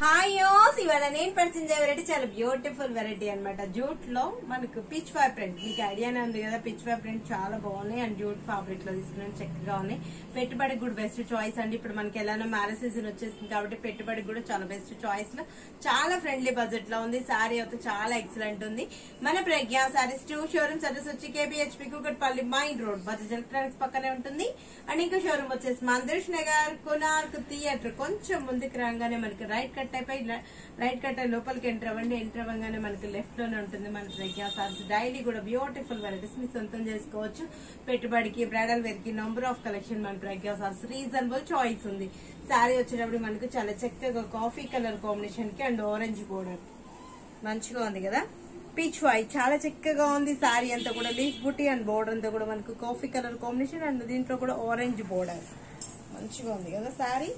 还有 యోస్ ఇవాళ నేను పరిచయం వెరైటీ చాలా బ్యూటిఫుల్ వెరైటీ అనమాట జూట్లో మనకు పిచ్ ఫై ప్రింట్ మీకు ఐడియానే ఉంది కదా పిచ్ ఫై ప్రింట్ చాలా బాగున్నాయి అండ్ జూట్ ఫ్యాబ్రిక్లో తీసుకున్నాను చక్కగా ఉన్నాయి. పెట్టుబడికి కూడా బెస్ట్ చాయిస్ అండి. ఇప్పుడు మనకి ఎలానో మ్యారేజ్ సీజన్ వచ్చేసింది కాబట్టి పెట్టుబడికి కూడా చాలా బెస్ట్ చాయిస్లో చాలా ఫ్రెండ్లీ బడ్జెట్లో ఉంది. సారీ అయితే చాలా ఎక్సలెంట్ ఉంది. మన Pragna saris two showrooms address వచ్చి KBHP Kukatpally main road Bajaj electronics పక్కనే ఉంటుంది. అండ్ ఇంకో షోరూమ్ వచ్చేసి మందర్ష్ నగర్ కునార్క్ థియేటర్ కొంచెం ముందుకు రాగానే మనకి రైట్ కట్ అయిపోయి రైట్ కట్ట లోపలికి ఎంటర్ అవ్వండి ఎంటర్ అవ్వగానే మనకి లెఫ్ట్లోనే ఉంటుంది మన ప్రజ్ఞా సారీస్. డైలీ కూడా బ్యూటిఫుల్ వెరైటీస్ మీ సొంతం చేసుకోవచ్చు. పెట్టుబడికి బ్రైడల్ వేర్కి నంబర్ ఆఫ్ కలెక్షన్ మన ప్రజ్ఞా సారీస్. రీజనబుల్ చాయిస్ ఉంది. శారీ వచ్చేటప్పుడు మనకు చాలా చక్కగా కాఫీ కలర్ కాంబినేషన్కి అండ్ ఆరెంజ్ బోర్డర్ మంచిగా ఉంది కదా? పీచ్ వై చాలా చక్కగా ఉంది శారీ అంతా కూడా. లీఫ్ బుటీ అండ్ బోర్డర్ అంతా కూడా మనకు కాఫీ కలర్ కాంబినేషన్ అండ్ దీంట్లో కూడా ఆరెంజ్ బోర్డర్ మంచిగా ఉంది కదా శారీ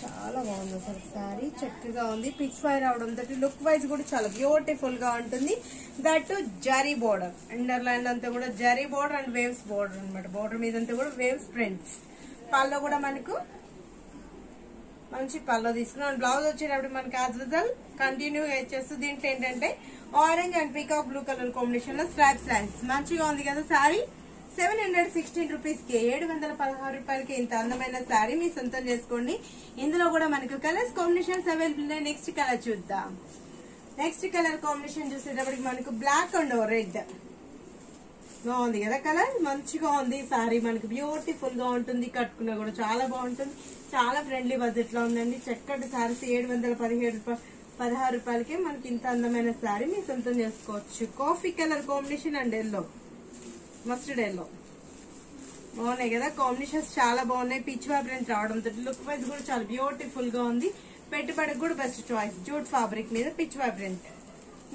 చాలా బాగుంది అసలు శారీ చక్కగా ఉంది. పిచ్ ఫైర్ రావడం దట్ లుక్ వైజ్ కూడా చాలా బ్యూటిఫుల్గా ఉంటుంది. That zari border under line అంతా కూడా zari border and waves border అన్నమాట. బోర్డర్ మీద అంతా కూడా వేవ్స్ ప్రింట్స్ పళ్ళు కూడా మనకు మంచి పళ్ళు తీసుకున్నాం. బ్లౌజ్ వచ్చేటప్పుడు మనకి యాజ్ రిజల్ కంటిన్యూగా చేస్తూ దీంట్లో ఏంటంటే orange and peacock blue colour కాంబినేషన్లో స్ట్రాప్స్ లైన్స్ మంచిగా ఉంది కదా సారీ? సెవెన్ హండ్రెడ్ సిక్స్టీన్ రూపీస్కి ఏడు వందల పదహారు రూపాయలకి ఇంత అందమైన శారీ మీ సొంతం చేసుకోండి. ఇందులో కూడా మనకు కలర్స్ కాంబినేషన్స్ అవైలబుల్ ఉన్నాయి. నెక్స్ట్ కలర్ చూద్దాం. నెక్స్ట్ కలర్ కాంబినేషన్ చూసేటప్పటికి మనకు బ్లాక్ అండ్ రెడ్. బాగుంది కదా కలర్? మంచిగా ఉంది సారీ మనకి బ్యూటిఫుల్గా ఉంటుంది. కట్టుకున్నా కూడా చాలా బాగుంటుంది. చాలా ఫ్రెండ్లీ బడ్జెట్లో ఉందండి. చక్కటి సారీస్ ఏడు వందల పదిహేడు రూపాయలు పదహారు రూపాయలకే మనకి ఇంత అందమైన సారీ మీ సొంతం చేసుకోవచ్చు. Coffee colour combination and yellow. Mustard yellow బాగున్నాయి కదా? కాంబినేషన్స్ చాలా బాగున్నాయి. పిచ్ ప్రింట్ రావడంతో లుక్ వైజ్ కూడా చాలా బ్యూటిఫుల్గా ఉంది. పెట్టుబడికి కూడా బెస్ట్ చాయిస్ జూట్ ఫ్యాబ్రిక్ మీద pitch fabric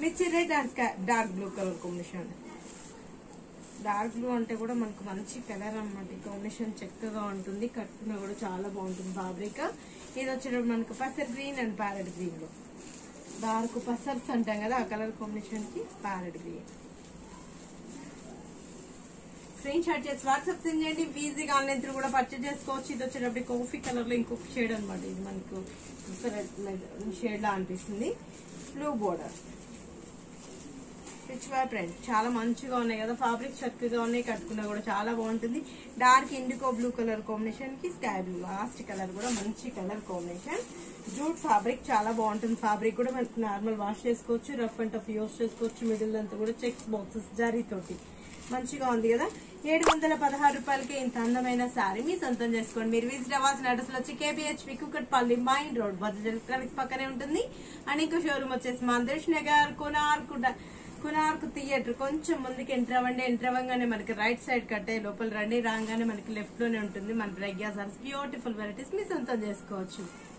mirchi red and dark blue colour combination dark blue అంటే కూడా మనకు మంచి కలర్ అనమాట కాంబినేషన్ చక్కగా ఉంటుంది. కట్టుకున్న కూడా చాలా బాగుంటుంది ఫ్యాబ్రిక్ ఇది వచ్చేటప్పుడు మనకు పసర్ గ్రీన్ అండ్ ప్యారెట్ గ్రీన్లో డార్క్ పసర్స్ అంటాం కదా ఆ కలర్ కాంబినేషన్కి ప్యారెట్ గ్రీన్ స్క్రీన్ షాట్ చేసి వాట్సాప్ సెండ్ చేయండి. ఈజీగా ఆన్లైన్ త్రూ కూడా పర్చేజ్ చేసుకోవచ్చు. ఇది వచ్చేటప్పుడు కాఫీ కలర్లో ఇంకొక షేడ్ అనమాట ఇది మనకు షేడ్ లా అనిపిస్తుంది. బ్లూ బోర్డర్ రిచ్ వై ప్రింట్ చాలా మంచిగా ఉన్నాయి కదా. ఫ్యాబ్రిక్ చక్కగా ఉన్నాయి. కట్టుకున్నా కూడా చాలా బాగుంటుంది. డార్క్ ఇండికో బ్లూ కలర్ కాంబినేషన్కి స్కై బ్లూ లాస్ట్ కలర్ కూడా మంచి కలర్ కాంబినేషన్ జూట్ ఫ్యాబ్రిక్ చాలా బాగుంటుంది. ఫ్యాబ్రిక్ కూడా మనకు నార్మల్ వాష్ చేసుకోవచ్చు. రఫ్ అండ్ టఫ్ యూస్ చేసుకోవచ్చు. మిడిల్ అంతా కూడా చెక్స్ బాక్సెస్ జరీ తోటి మంచిగా ఉంది కదా? ఏడు వందల పదహారు రూపాయలకి ఇంత అందమైన శారీ. మీ సొంతం చేసుకోండి. మీరు విజిట్ అవ్వాల్సిన అడ్రస్ వచ్చి K B H P Kukatpally main road Bajaj electronics పక్కనే ఉంటుంది. అండ్ ఇంకో షోరూమ్ వచ్చేసి మందేష్ నగర్ కునార్కు కునార్కు థియేటర్ కొంచెం ముందుకు ఎంటర్ అవ్వండి. ఎంటర్ అవ్వగానే మనకి రైట్ సైడ్ కట్టే లోపల రండి. రాగానే మనకి లెఫ్ట్లోనే ఉంటుంది. మన ప్రజ్ఞా సార్స్. బ్యూటిఫుల్ వెరైటీస్ మీ సొంతం చేసుకోవచ్చు.